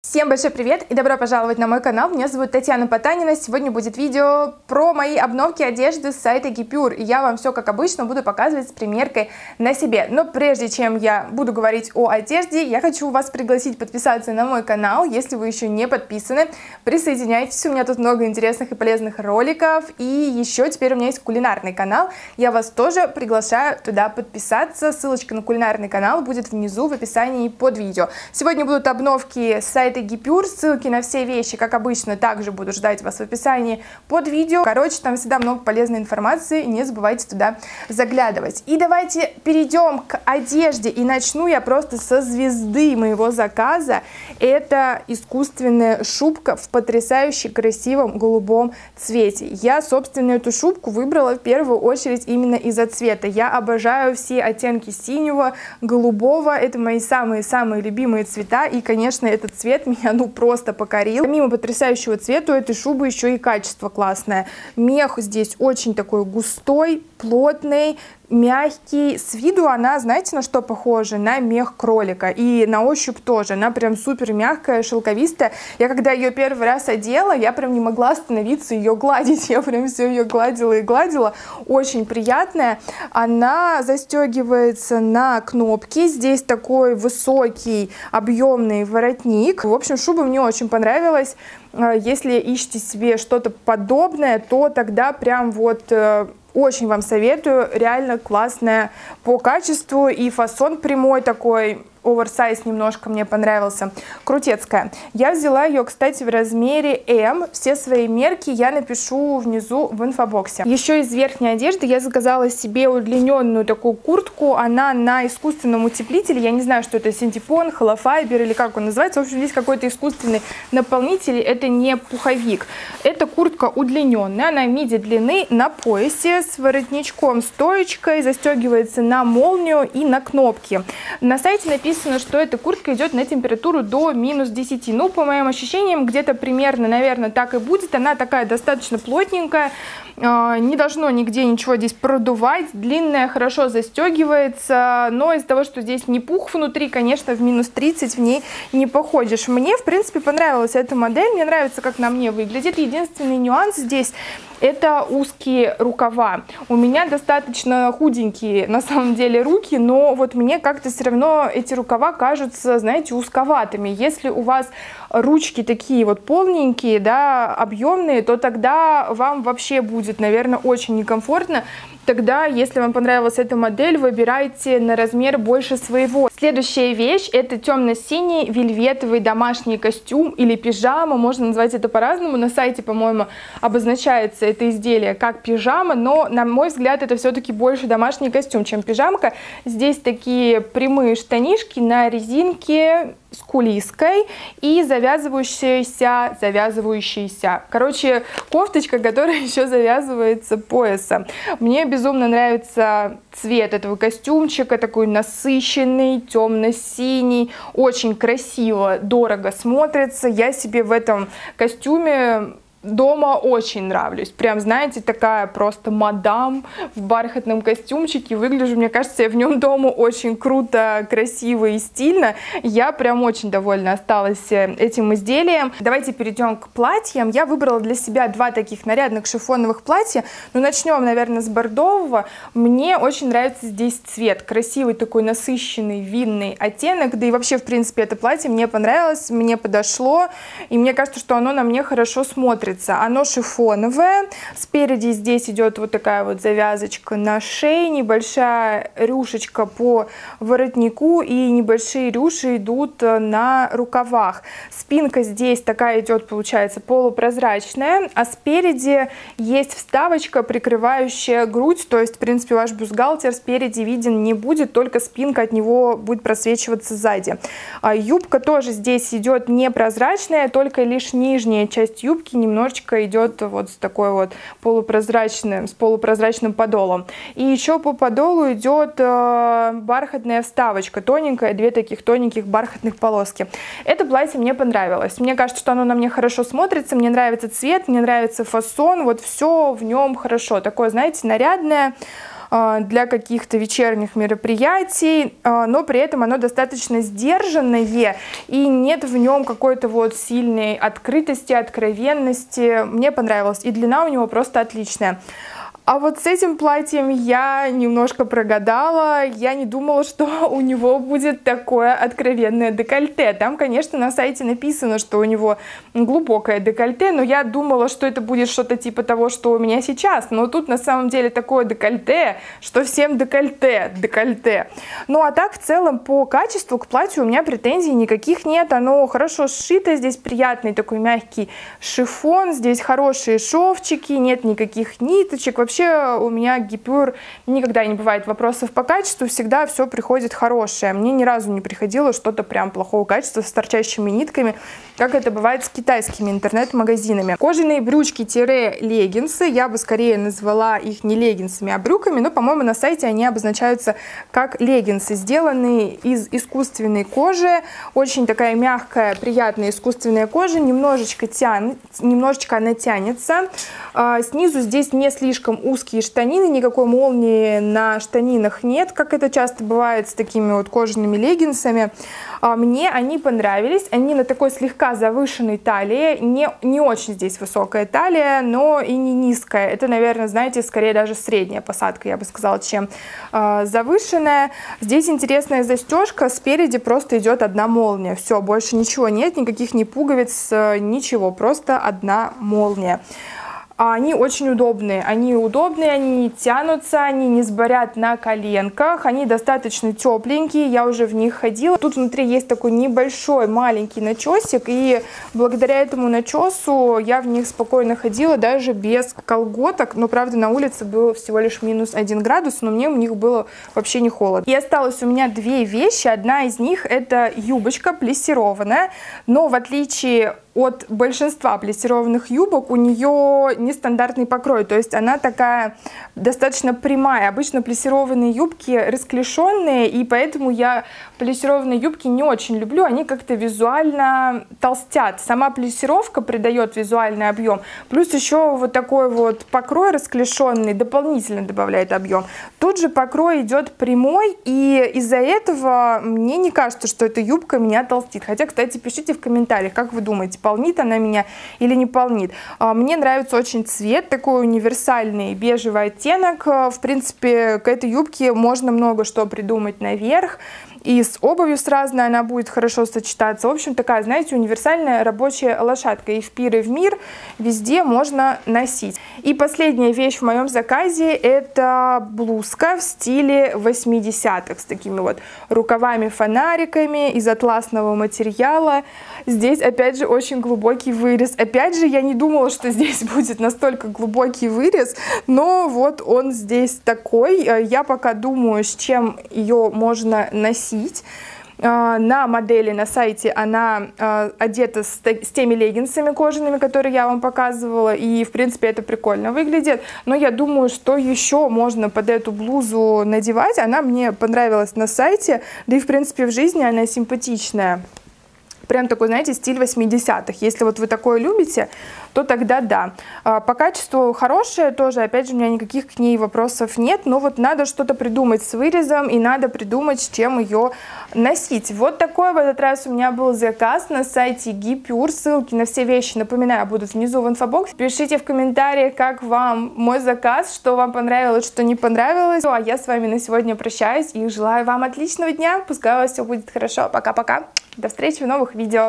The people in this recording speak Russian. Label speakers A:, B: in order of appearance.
A: Всем большой привет и добро пожаловать на мой канал. Меня зовут Татьяна Потанина. Сегодня будет видео про мои обновки одежды с сайта Gipure. И я вам все, как обычно, буду показывать с примеркой на себе. Но прежде чем я буду говорить о одежде, я хочу вас пригласить подписаться на мой канал. Если вы еще не подписаны, присоединяйтесь. У меня тут много интересных и полезных роликов. И еще теперь у меня есть кулинарный канал. Я вас тоже приглашаю туда подписаться. Ссылочка на кулинарный канал будет внизу в описании под видео. Сегодня будут обновки сайта сайта Гипюр. Ссылки на все вещи, как обычно, также буду ждать вас в описании под видео. Короче, там всегда много полезной информации, не забывайте туда заглядывать. И давайте перейдем к одежде. И начну я просто со звезды моего заказа. Это искусственная шубка в потрясающе красивом голубом цвете. Я, собственно, эту шубку выбрала в первую очередь именно из-за цвета. Я обожаю все оттенки синего, голубого. Это мои самые-самые любимые цвета. И, конечно, этот цвет цвет меня ну просто покорил. Помимо потрясающего цвета у этой шубы еще и качество классное. Мех здесь очень такой густой, плотный, мягкий. С виду она, знаете, на что похожа? На мех кролика. И на ощупь тоже. Она прям супер мягкая, шелковистая. Я когда ее первый раз одела, я прям не могла остановиться ее гладить. Я прям все ее гладила и гладила. Очень приятная. Она застегивается на кнопки. Здесь такой высокий, объемный воротник. В общем, шуба мне очень понравилась. А, если ищете себе что-то подобное, то тогда прям вот э, очень вам советую, реально классная по качеству и фасон прямой такой, оверсайз немножко мне понравился. Крутецкая. Я взяла ее, кстати, в размере М. Все свои мерки я напишу внизу в инфобоксе. Еще из верхней одежды я заказала себе удлиненную такую куртку. Она на искусственном утеплителе. Я не знаю, что это синтепон, холофайбер или как он называется. В общем, здесь какой-то искусственный наполнитель. Это не пуховик. Это куртка удлиненная. Она миди длины на поясе с воротничком стоечкой. Застегивается на молнию и на кнопки. На сайте написано написано, что эта куртка идет на температуру до минус 10. Ну, по моим ощущениям, где-то примерно, наверное, так и будет. Она такая достаточно плотненькая, а, не должно нигде ничего здесь продувать. Длинная, хорошо застегивается, но из-за того, что здесь не пух внутри, конечно, в минус 30 в ней не походишь. Мне, в принципе, понравилась эта модель, мне нравится, как на мне выглядит. Единственный нюанс здесь это узкие рукава. У меня достаточно худенькие на самом деле руки, но вот мне как-то все равно эти рукава кажутся, знаете, узковатыми. Если у вас ручки такие вот полненькие, да, объемные, то тогда вам вообще будет, наверное, очень некомфортно. Тогда, если вам понравилась эта модель, выбирайте на размер больше своего. Следующая вещь это темно-синий вельветовый домашний костюм или пижама, можно назвать это по-разному. На сайте, по-моему, обозначается это изделие как пижама, но, на мой взгляд, это все-таки больше домашний костюм, чем пижамка. Здесь такие прямые штанишки на резинке, с кулиской и завязывающаяся, завязывающаяся. Короче, кофточка, которая еще завязывается поясом. Мне безумно нравится цвет этого костюмчика, такой насыщенный, темно-синий, очень красиво, дорого смотрится. Я себе в этом костюме дома очень нравлюсь. Прям, знаете, такая просто мадам в бархатном костюмчике. Выгляжу, мне кажется, я в нем дома очень круто, красиво и стильно. Я прям очень довольна осталась э, этим изделием. Давайте перейдем к платьям. Я выбрала для себя два таких нарядных шифоновых платья. Ну, начнем, наверное, с бордового. Мне очень нравится здесь цвет. Красивый такой насыщенный винный оттенок. Да и вообще, в принципе, это платье мне понравилось, мне подошло. И мне кажется, что оно на мне хорошо смотрится смотрится. Оно шифоновое. Спереди здесь идет вот такая вот завязочка на шее, небольшая рюшечка по воротнику и небольшие рюши идут э, на рукавах. Спинка здесь такая идет, получается, полупрозрачная, а спереди есть вставочка, прикрывающая грудь, то есть, в принципе, ваш бюстгальтер спереди виден не будет, только спинка от него будет просвечиваться сзади. А юбка тоже здесь идет непрозрачная, только лишь нижняя часть юбки немного немножечко идет вот с такой вот полупрозрачным, с полупрозрачным подолом. И еще по подолу идет э, бархатная вставочка, тоненькая, две таких тоненьких бархатных полоски. Это платье мне понравилось. Мне кажется, что оно на мне хорошо смотрится, мне нравится цвет, мне нравится фасон, вот все в нем хорошо. Такое, знаете, нарядное, для каких-то вечерних мероприятий, э, но при этом оно достаточно сдержанное и нет в нем какой-то вот сильной открытости, откровенности. Мне понравилось. И длина у него просто отличная. А вот с этим платьем я немножко прогадала. Я не думала, что у него будет такое откровенное декольте. Там, конечно, на сайте написано, что у него глубокое декольте, но я думала, что это будет что-то типа того, что у меня сейчас. Но тут на самом деле такое декольте, что всем декольте, декольте. Ну а так, в целом, по качеству к платью у меня претензий никаких нет. Оно хорошо сшито, здесь приятный такой мягкий шифон, здесь хорошие шовчики, нет никаких ниточек. Вообще вообще у меня гипюр никогда не бывает вопросов по качеству, всегда все приходит хорошее. Мне ни разу не приходило что-то прям плохого качества с торчащими нитками, как это бывает с китайскими интернет-магазинами. Кожаные брючки-леггинсы, я бы скорее назвала их не леггинсами, а брюками, но, по-моему, на сайте они обозначаются как леггинсы, сделанные из искусственной кожи, очень такая мягкая, приятная искусственная кожа, немножечко, тян... немножечко она тянется, а, снизу здесь не слишком узкие штанины, никакой молнии на штанинах нет, как это часто бывает с такими вот кожаными леггинсами. А, мне они понравились, они на такой слегка завышенной талии, не, не очень здесь высокая талия, но и не низкая. Это, наверное, знаете, скорее даже средняя посадка, я бы сказала, чем э, завышенная. Здесь интересная застежка, спереди просто идет одна молния, все, больше ничего нет, никаких ни пуговиц, э, ничего, просто одна молния. А они очень удобные. Они удобные, они не тянутся, они не сборят на коленках, они достаточно тепленькие, я уже в них ходила. Тут внутри есть такой небольшой маленький начесик, и благодаря этому начесу я в них спокойно ходила, даже без колготок. Но, правда, на улице было всего лишь минус один градус, но мне в них было вообще не холодно. И осталось у меня две вещи. Одна из них это юбочка плессированная, но в отличие от большинства плессированных юбок у нее нестандартный покрой, то есть она такая достаточно прямая. Обычно плессированные юбки расклешенные, и поэтому я плессированные юбки не очень люблю, они как-то визуально толстят. Сама плессировка придает визуальный объем, плюс еще вот такой вот покрой расклешенный дополнительно добавляет объем. Тут же покрой идет прямой, и из-за этого мне не кажется, что эта юбка меня толстит. Хотя, кстати, пишите в комментариях, как вы думаете, полнит она меня или не полнит. А, мне нравится очень цвет, такой универсальный бежевый оттенок. А, в принципе, к этой юбке можно много что придумать наверх и с обувью с разной она будет хорошо сочетаться. В общем, такая, знаете, универсальная рабочая лошадка. И в пир, и в мир везде можно носить. И последняя вещь в моем заказе это блузка в стиле 80-х с такими вот рукавами-фонариками из атласного материала. Здесь, опять же, очень глубокий вырез. Опять же, я не думала, что здесь будет настолько глубокий вырез, но вот он здесь такой. Я пока думаю, с чем ее можно носить носить. А, на модели на сайте она а, одета с, с теми леггинсами кожаными, которые я вам показывала, и в принципе это прикольно выглядит. Но я думаю, что еще можно под эту блузу надевать. Она мне понравилась на сайте, да и в принципе в жизни она симпатичная прям такой, знаете, стиль 80-х. Если вот вы такое любите, то тогда да. А, по качеству хорошее тоже, опять же, у меня никаких к ней вопросов нет, но вот надо что-то придумать с вырезом и надо придумать, с чем ее носить. Вот такой в этот раз у меня был заказ на сайте Гипюр. Ссылки на все вещи, напоминаю, будут внизу в инфобоксе. Пишите в комментариях, как вам мой заказ, что вам понравилось, что не понравилось. Ну, а я с вами на сегодня прощаюсь и желаю вам отличного дня. Пускай у вас все будет хорошо. Пока-пока. До встречи в новых видео.